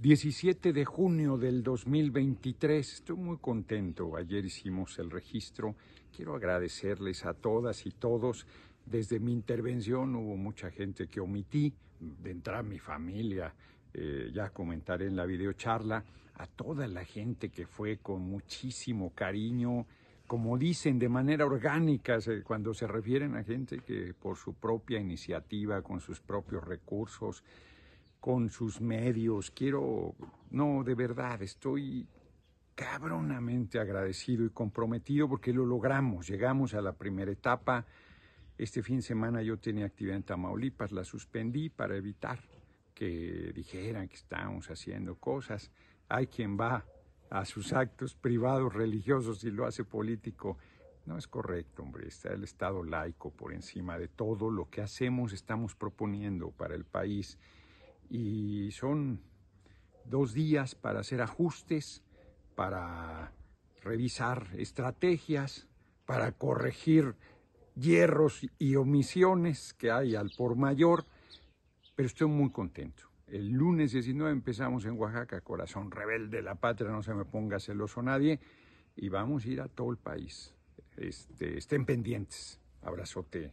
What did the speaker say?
17 de junio del 2023. Estoy muy contento. Ayer hicimos el registro. Quiero agradecerles a todas y todos. Desde mi intervención hubo mucha gente que omití. De entrar mi familia, eh, ya comentaré en la videocharla. A toda la gente que fue con muchísimo cariño, como dicen, de manera orgánica, cuando se refieren a gente que por su propia iniciativa, con sus propios recursos, con sus medios. Quiero, no, de verdad, estoy cabronamente agradecido y comprometido porque lo logramos. Llegamos a la primera etapa. Este fin de semana yo tenía actividad en Tamaulipas, la suspendí para evitar que dijeran que estábamos haciendo cosas. Hay quien va a sus actos privados religiosos y lo hace político. No es correcto, hombre. Está el Estado laico por encima de todo. Lo que hacemos, estamos proponiendo para el país y son dos días para hacer ajustes, para revisar estrategias, para corregir hierros y omisiones que hay al por mayor, pero estoy muy contento. El lunes 19 empezamos en Oaxaca, corazón rebelde, la patria, no se me ponga celoso nadie, y vamos a ir a todo el país. Este, estén pendientes. Abrazote